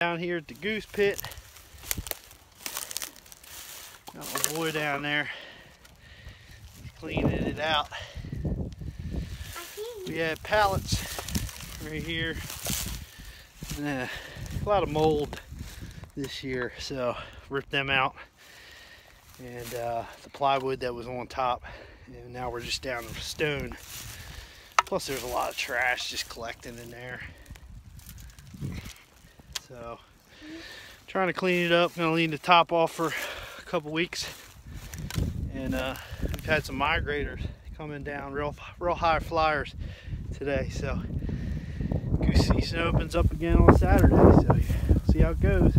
Down here at the goose pit. Got my boy down there. He's cleaning it out. We had pallets right here. And, uh, a lot of mold this year, so ripped them out. And uh, the plywood that was on top. And now we're just down to stone. Plus there's a lot of trash just collecting in there. So trying to clean it up. Gonna leave the top off for a couple weeks. And uh, we've had some migrators coming down, real real high flyers today. So goose season opens up again on Saturday. So see how it goes.